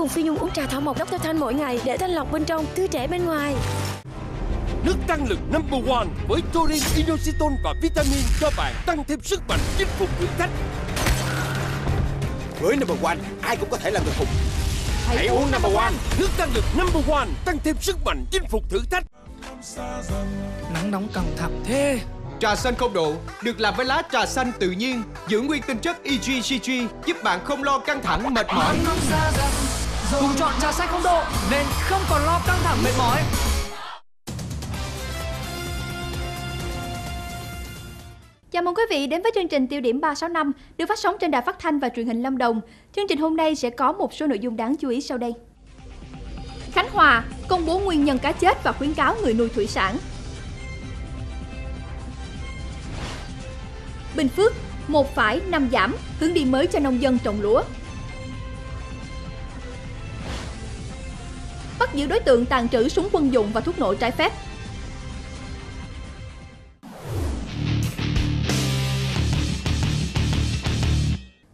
cùng Phi Nhung uống trà thảo mộc Dr. Thanh mỗi ngày để thanh lọc bên trong, tươi trẻ bên ngoài. Nước tăng lực number one với taurine, inositol và vitamin cho bạn tăng thêm sức mạnh chinh phục thử thách. Với number one, ai cũng có thể là người hùng. Hãy uống number one, nước tăng lực number one tăng thêm sức mạnh chinh phục thử thách. Nắng nóng căng thẳng thế Trà xanh không độ được làm với lá trà xanh tự nhiên, giữ nguyên tinh chất EGCG giúp bạn không lo căng thẳng mệt mỏi. Cùng chọn trà xanh không độ Nên không còn lo căng thẳng mệt mỏi Chào mừng quý vị đến với chương trình Tiêu điểm 365 được phát sóng trên đài phát thanh và truyền hình Lâm Đồng. Chương trình hôm nay sẽ có một số nội dung đáng chú ý sau đây. Khánh Hòa công bố nguyên nhân cá chết và khuyến cáo người nuôi thủy sản. Bình Phước, một phải năm giảm, hướng đi mới cho nông dân trồng lúa. Bắt giữ đối tượng tàn trữ súng quân dụng và thuốc nổ trái phép.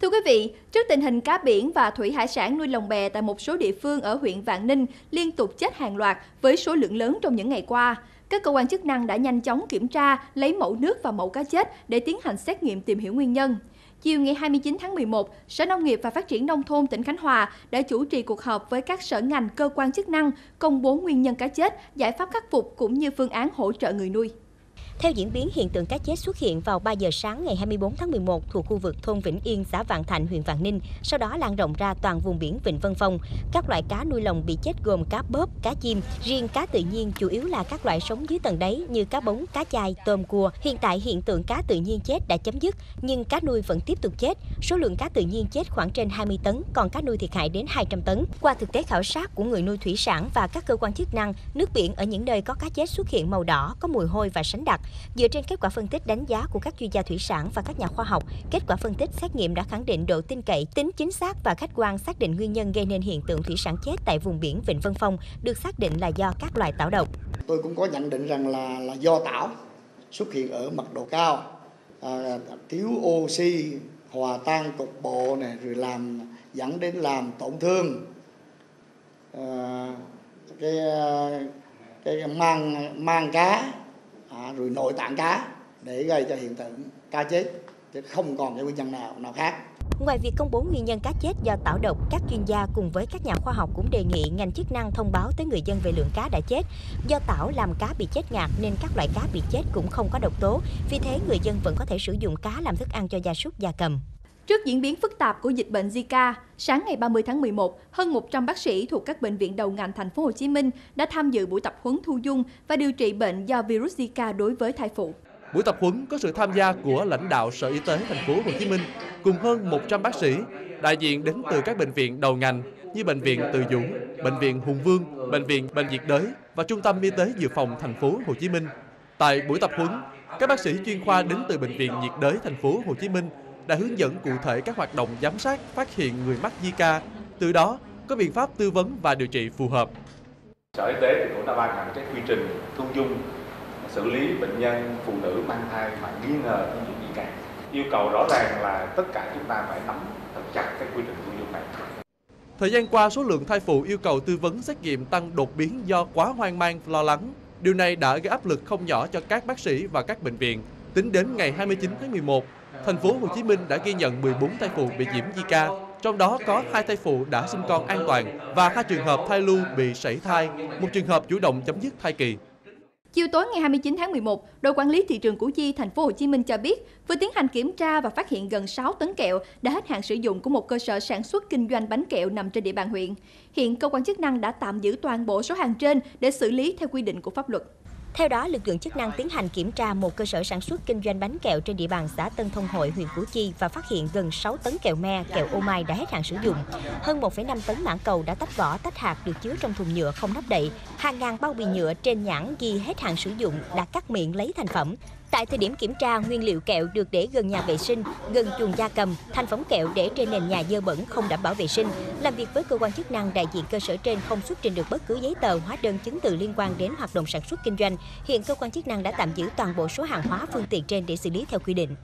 Thưa quý vị, trước tình hình cá biển và thủy hải sản nuôi lồng bè tại một số địa phương ở huyện Vạn Ninh liên tục chết hàng loạt với số lượng lớn trong những ngày qua, các cơ quan chức năng đã nhanh chóng kiểm tra, lấy mẫu nước và mẫu cá chết để tiến hành xét nghiệm tìm hiểu nguyên nhân. Chiều ngày 29 tháng 11, Sở Nông nghiệp và Phát triển Nông thôn tỉnh Khánh Hòa đã chủ trì cuộc họp với các sở ngành cơ quan chức năng công bố nguyên nhân cá chết, giải pháp khắc phục cũng như phương án hỗ trợ người nuôi. Theo diễn biến hiện tượng cá chết xuất hiện vào 3 giờ sáng ngày 24 tháng 11 thuộc khu vực thôn Vĩnh Yên, xã Vạn Thạnh, huyện Vạn Ninh, sau đó lan rộng ra toàn vùng biển Vịnh Vân Phong. Các loại cá nuôi lồng bị chết gồm cá bóp, cá chim, riêng cá tự nhiên chủ yếu là các loại sống dưới tầng đáy như cá bống, cá chai, tôm cua. Hiện tại hiện tượng cá tự nhiên chết đã chấm dứt, nhưng cá nuôi vẫn tiếp tục chết. Số lượng cá tự nhiên chết khoảng trên 20 tấn, còn cá nuôi thiệt hại đến 200 tấn. Qua thực tế khảo sát của người nuôi thủy sản và các cơ quan chức năng, nước biển ở những nơi có cá chết xuất hiện màu đỏ, có mùi hôi và sánh đặc. Dựa trên kết quả phân tích đánh giá của các chuyên gia thủy sản và các nhà khoa học, kết quả phân tích xét nghiệm đã khẳng định độ tin cậy, tính chính xác và khách quan xác định nguyên nhân gây nên hiện tượng thủy sản chết tại vùng biển Vịnh Vân Phong được xác định là do các loài tảo độc. Tôi cũng có nhận định rằng là là do tảo xuất hiện ở mật độ cao, à, thiếu oxy, hòa tan cục bộ này rồi làm dẫn đến làm tổn thương à, cái à, cái mang mang cá à, rồi nội tạng cá để gây cho hiện tượng cá chết chứ không còn cái nguyên nhân nào nào khác Ngoài việc công bố nguyên nhân cá chết do tảo độc, các chuyên gia cùng với các nhà khoa học cũng đề nghị ngành chức năng thông báo tới người dân về lượng cá đã chết. Do tảo làm cá bị chết ngạt nên các loại cá bị chết cũng không có độc tố, vì thế người dân vẫn có thể sử dụng cá làm thức ăn cho gia súc gia cầm. Trước diễn biến phức tạp của dịch bệnh Zika, sáng ngày 30 tháng 11, hơn 100 bác sĩ thuộc các bệnh viện đầu ngành thành phố Hồ Chí Minh đã tham dự buổi tập huấn thu dung và điều trị bệnh do virus Zika đối với thai phụ. Buổi tập huấn có sự tham gia của lãnh đạo Sở Y tế thành phố Hồ Chí Minh cùng hơn 100 bác sĩ, đại diện đến từ các bệnh viện đầu ngành như bệnh viện Từ Dũng, bệnh viện Hùng Vương, bệnh viện Bệnh nhiệt đới và Trung tâm Y tế Dự phòng thành phố Hồ Chí Minh. Tại buổi tập huấn, các bác sĩ chuyên khoa đến từ bệnh viện nhiệt đới thành phố Hồ Chí Minh đã hướng dẫn cụ thể các hoạt động giám sát, phát hiện người mắc Zika, từ đó có biện pháp tư vấn và điều trị phù hợp. Sở Y tế thì cũng đã ban hành cái quy trình thu dung xử lý bệnh nhân phụ nữ mang thai mà nghi ngờ nhiễm Zika. Yêu cầu rõ ràng là tất cả chúng ta phải nắm thật chặt cái quy trình thu dung này. Thời gian qua, số lượng thai phụ yêu cầu tư vấn xét nghiệm tăng đột biến do quá hoang mang, lo lắng. Điều này đã gây áp lực không nhỏ cho các bác sĩ và các bệnh viện. Tính đến ngày 29 tháng 11, thành phố Hồ Chí Minh đã ghi nhận 14 thai phụ bị nhiễm Zika, trong đó có hai thai phụ đã sinh con an toàn và hai trường hợp thai lưu bị sảy thai, một trường hợp chủ động chấm dứt thai kỳ. Chiều tối ngày 29 tháng 11, đội quản lý thị trường Củ Chi thành phố Hồ Chí Minh cho biết vừa tiến hành kiểm tra và phát hiện gần 6 tấn kẹo đã hết hạn sử dụng của một cơ sở sản xuất kinh doanh bánh kẹo nằm trên địa bàn huyện. Hiện cơ quan chức năng đã tạm giữ toàn bộ số hàng trên để xử lý theo quy định của pháp luật. Theo đó, lực lượng chức năng tiến hành kiểm tra một cơ sở sản xuất kinh doanh bánh kẹo trên địa bàn xã Tân Thông Hội, huyện Củ Chi và phát hiện gần 6 tấn kẹo me, kẹo ô mai đã hết hạn sử dụng. Hơn 1,5 tấn mảng cầu đã tách vỏ, tách hạt được chứa trong thùng nhựa không nắp đậy. Hàng ngàn bao bì nhựa trên nhãn ghi hết hạn sử dụng đã cắt miệng lấy thành phẩm. Tại thời điểm kiểm tra, nguyên liệu kẹo được để gần nhà vệ sinh, gần chuồng gia cầm, thành phẩm kẹo để trên nền nhà dơ bẩn không đảm bảo vệ sinh. Làm việc với cơ quan chức năng, đại diện cơ sở trên không xuất trình được bất cứ giấy tờ, hóa đơn chứng từ liên quan đến hoạt động sản xuất kinh doanh. Hiện cơ quan chức năng đã tạm giữ toàn bộ số hàng hóa phương tiện trên để xử lý theo quy định.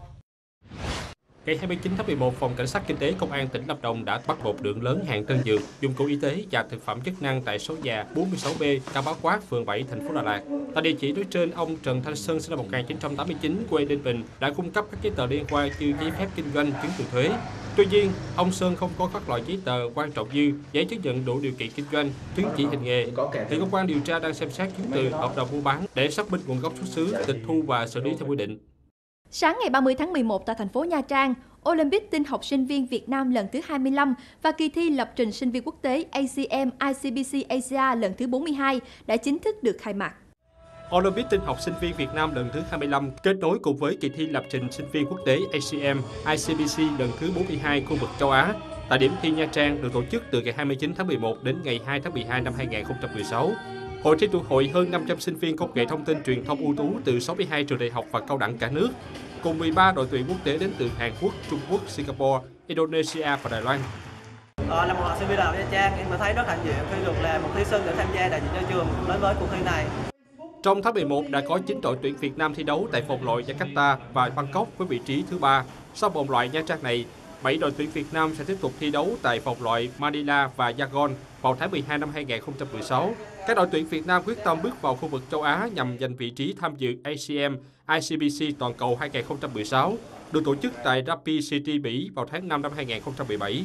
Ngày 29 tháng 11, Phòng Cảnh sát Kinh tế Công an tỉnh Lâm Đồng đã bắt một lượng lớn hàng tân dược, dụng cụ y tế và thực phẩm chức năng tại số nhà 46B, Cao Bá Quát, phường 7, thành phố Đà Lạt. Tại địa chỉ nói trên, ông Trần Thanh Sơn sinh năm 1989, quê Ninh Bình, đã cung cấp các giấy tờ liên quan như giấy phép kinh doanh, chứng từ thuế. Tuy nhiên, ông Sơn không có các loại giấy tờ quan trọng như giấy chứng nhận đủ điều kiện kinh doanh, chứng chỉ hành nghề. Hiện cơ quan điều tra đang xem xét chứng từ hợp đồng mua bán để xác minh nguồn gốc xuất xứ, tịch thu và xử lý theo quy định. Sáng ngày 30 tháng 11 tại thành phố Nha Trang, Olympic tin học sinh viên Việt Nam lần thứ 25 và kỳ thi lập trình sinh viên quốc tế ACM ICBC Asia lần thứ 42 đã chính thức được khai mạc. Olympic tin học sinh viên Việt Nam lần thứ 25 kết nối cùng với kỳ thi lập trình sinh viên quốc tế ACM ICBC lần thứ 42 khu vực châu Á tại điểm thi Nha Trang được tổ chức từ ngày 29 tháng 11 đến ngày 2 tháng 12 năm 2016. Hội thi tụ hội hơn 500 sinh viên công nghệ thông tin truyền thông ưu tú từ 62 trường đại học và cao đẳng cả nước, cùng 13 đội tuyển quốc tế đến từ Hàn Quốc, Trung Quốc, Singapore, Indonesia và Đài Loan. Ờ, là một học sinh viên đại học Nha Trang, em thấy rất hạnh diện khi được là một thí sinh để tham gia đại diện cho trường đối với cuộc thi này. Trong tháng 11 đã có 9 đội tuyển Việt Nam thi đấu tại vòng loại Jakarta và Bangkok với vị trí thứ ba. Sau vòng loại Nha Trang này, 7 đội tuyển Việt Nam sẽ tiếp tục thi đấu tại vòng loại Manila và Yangon vào tháng 12 năm 2016. Các đội tuyển Việt Nam quyết tâm bước vào khu vực châu Á nhằm giành vị trí tham dự ACM ICBC toàn cầu 2016, được tổ chức tại Rapid City, Bỉ vào tháng 5 năm 2017.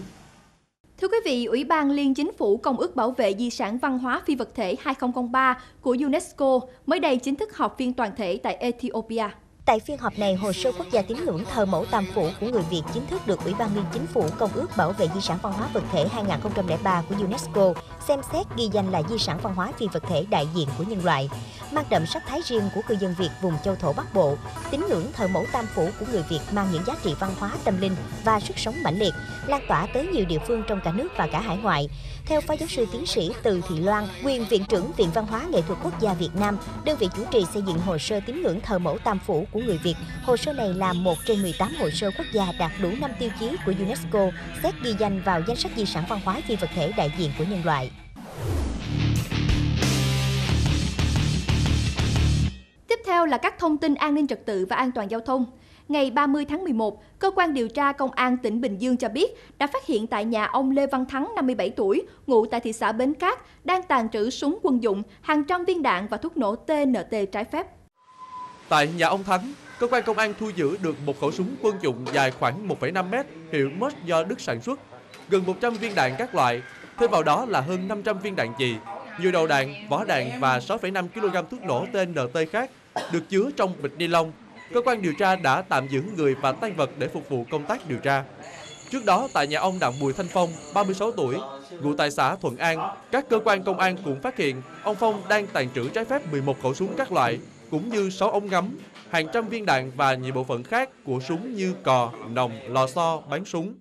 Thưa quý vị, Ủy ban Liên Chính phủ Công ước Bảo vệ Di sản Văn hóa Phi vật thể 2003 của UNESCO mới đây chính thức họp phiên toàn thể tại Ethiopia. Tại phiên họp này, hồ sơ quốc gia tín ngưỡng thờ mẫu tam phủ của người Việt chính thức được Ủy ban Liên Chính phủ Công ước Bảo vệ Di sản Văn hóa Vật thể 2003 của UNESCO xem xét ghi danh là di sản văn hóa phi vật thể đại diện của nhân loại. Mang đậm sắc thái riêng của cư dân Việt vùng châu thổ Bắc Bộ, tín ngưỡng thờ mẫu tam phủ của người Việt mang những giá trị văn hóa tâm linh và sức sống mãnh liệt, lan tỏa tới nhiều địa phương trong cả nước và cả hải ngoại. Theo Phó Giáo sư Tiến sĩ Từ Thị Loan, quyền Viện trưởng Viện Văn hóa Nghệ thuật Quốc gia Việt Nam, đơn vị chủ trì xây dựng hồ sơ tín ngưỡng thờ mẫu tam phủ của người Việt. Hồ sơ này là một trên 18 hồ sơ quốc gia đạt đủ 5 tiêu chí của UNESCO, xét ghi danh vào danh sách di sản văn hóa phi vật thể đại diện của nhân loại. Theo là các thông tin an ninh trật tự và an toàn giao thông. Ngày 30 tháng 11, Cơ quan điều tra Công an tỉnh Bình Dương cho biết đã phát hiện tại nhà ông Lê Văn Thắng, 57 tuổi, ngụ tại thị xã Bến Cát, đang tàn trữ súng quân dụng, hàng trăm viên đạn và thuốc nổ TNT trái phép. Tại nhà ông Thắng, cơ quan công an thu giữ được một khẩu súng quân dụng dài khoảng 1,5 mét hiệu mos do Đức sản xuất, gần 100 viên đạn các loại, thêm vào đó là hơn 500 viên đạn chì, nhiều đầu đạn, vỏ đạn và 6,5 kg thuốc nổ TNT khác được chứa trong bịch ni lông. Cơ quan điều tra đã tạm giữ người và tan vật để phục vụ công tác điều tra. Trước đó, tại nhà ông Đặng Bùi Thanh Phong, 36 tuổi, ngụ tại xã Thuận An, các cơ quan công an cũng phát hiện ông Phong đang tàn trữ trái phép 11 khẩu súng các loại, cũng như 6 ống ngắm, hàng trăm viên đạn và nhiều bộ phận khác của súng như cò, nòng, lò xo, bán súng.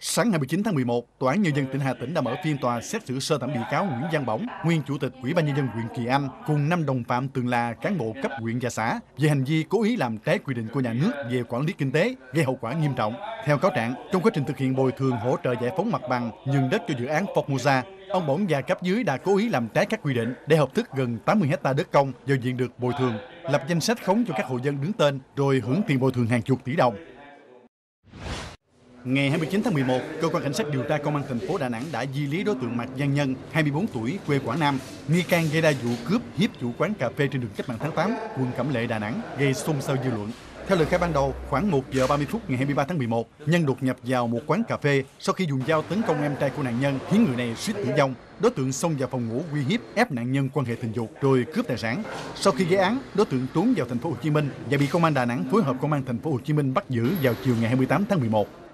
Sáng 29 tháng 11, Tòa án Nhân dân tỉnh Hà Tĩnh đã mở phiên tòa xét xử sơ thẩm bị cáo Nguyễn Văn Bổng, nguyên Chủ tịch Ủy ban Nhân dân huyện Kỳ Anh, cùng năm đồng phạm từng là cán bộ cấp huyện và xã về hành vi cố ý làm trái quy định của nhà nước về quản lý kinh tế, gây hậu quả nghiêm trọng. Theo cáo trạng, trong quá trình thực hiện bồi thường hỗ trợ giải phóng mặt bằng, nhường đất cho dự án Formosa, ông Bổng và cấp dưới đã cố ý làm trái các quy định để hợp thức gần 80 hecta đất công do diện được bồi thường, lập danh sách khống cho các hộ dân đứng tên rồi hưởng tiền bồi thường hàng chục tỷ đồng. Ngày 29 tháng 11, cơ quan cảnh sát điều tra công an thành phố Đà Nẵng đã di lý đối tượng Mạc Giang Nhân, 24 tuổi, quê Quảng Nam, nghi can gây ra vụ cướp hiếp chủ quán cà phê trên đường Cách mạng tháng 8, quận Cẩm Lệ, Đà Nẵng, gây xôn xao dư luận. Theo lời khai ban đầu, khoảng 1 giờ 30 phút ngày 23 tháng 11, Nhân đột nhập vào một quán cà phê sau khi dùng dao tấn công em trai của nạn nhân, khiến người này suýt tử vong. Đối tượng xông vào phòng ngủ uy hiếp ép nạn nhân quan hệ tình dục rồi cướp tài sản. Sau khi gây án, đối tượng trốn vào thành phố Hồ Chí Minh và bị công an Đà Nẵng phối hợp công an thành phố Hồ Chí Minh bắt giữ vào chiều ngày 28 tháng 11.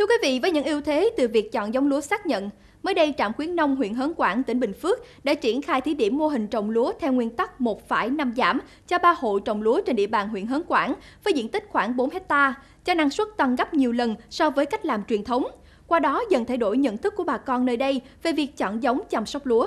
Thưa quý vị, với những ưu thế từ việc chọn giống lúa xác nhận, mới đây trạm khuyến nông huyện Hớn Quản, tỉnh Bình Phước đã triển khai thí điểm mô hình trồng lúa theo nguyên tắc một phải năm giảm cho ba hộ trồng lúa trên địa bàn huyện Hớn Quản với diện tích khoảng 4 hecta, cho năng suất tăng gấp nhiều lần so với cách làm truyền thống. Qua đó dần thay đổi nhận thức của bà con nơi đây về việc chọn giống chăm sóc lúa.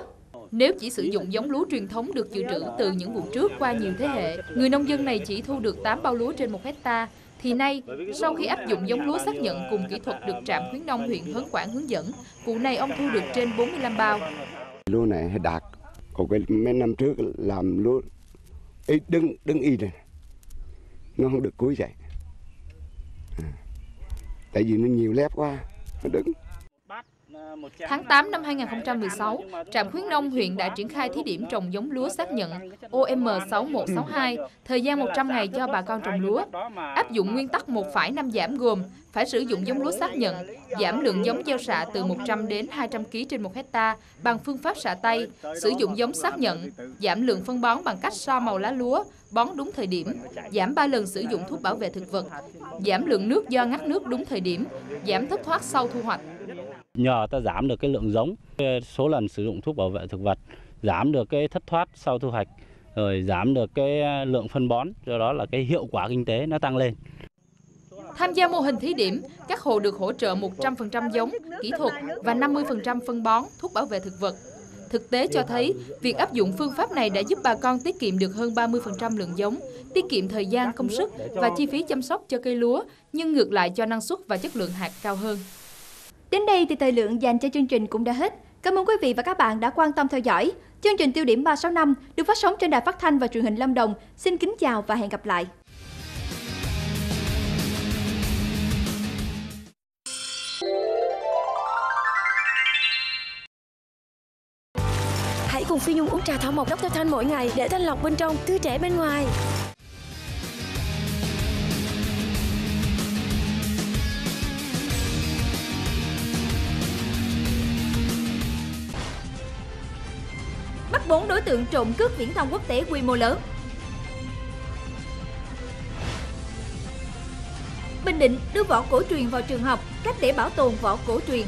Nếu chỉ sử dụng giống lúa truyền thống được dự trữ từ những vụ trước qua nhiều thế hệ, người nông dân này chỉ thu được 8 bao lúa trên 1 hecta thì nay, sau khi áp dụng giống lúa xác nhận cùng kỹ thuật được trạm khuyến nông huyện Hớn Quản hướng dẫn, vụ này ông thu được trên 45 bao. Lúa này đạt, còn cái mấy năm trước làm lúa ấy đứng đứng y này nó không được cúi dậy à. tại vì nó nhiều lép quá nó đứng Tháng 8 năm 2016, trạm khuyến nông huyện đã triển khai thí điểm trồng giống lúa xác nhận OM6162, thời gian 100 ngày cho bà con trồng lúa. Áp dụng nguyên tắc một phải năm giảm gồm phải sử dụng giống lúa xác nhận, giảm lượng giống gieo xạ từ 100 đến 200 kg trên 1 hecta bằng phương pháp xạ tay, sử dụng giống xác nhận, giảm lượng phân bón bằng cách so màu lá lúa, bón đúng thời điểm, giảm 3 lần sử dụng thuốc bảo vệ thực vật, giảm lượng nước do ngắt nước đúng thời điểm, giảm thất thoát sau thu hoạch. Nhờ ta giảm được cái lượng giống, số lần sử dụng thuốc bảo vệ thực vật, giảm được cái thất thoát sau thu hoạch, rồi giảm được cái à, lượng phân bón, do đó là cái hiệu quả kinh tế nó tăng lên. Tham gia mô hình thí điểm, các hộ được hỗ trợ 100% giống, kỹ thuật và 50% phân bón, thuốc bảo vệ thực vật. Thực tế cho thấy, việc áp dụng phương pháp này đã giúp bà con tiết kiệm được hơn 30% lượng giống, tiết kiệm thời gian, công sức và chi phí chăm sóc cho cây lúa, nhưng ngược lại cho năng suất và chất lượng hạt cao hơn. Đến đây thì thời lượng dành cho chương trình cũng đã hết. Cảm ơn quý vị và các bạn đã quan tâm theo dõi. Chương trình Tiêu điểm 365 được phát sóng trên đài phát thanh và truyền hình Lâm Đồng. Xin kính chào và hẹn gặp lại. Hãy cùng Phi Nhung uống trà thảo mộc Dr. Thanh mỗi ngày để thanh lọc bên trong, tươi trẻ bên ngoài. Bắt 4 đối tượng trộm cướp viễn thông quốc tế quy mô lớn. Bình Định đưa võ cổ truyền vào trường học, cách để bảo tồn võ cổ truyền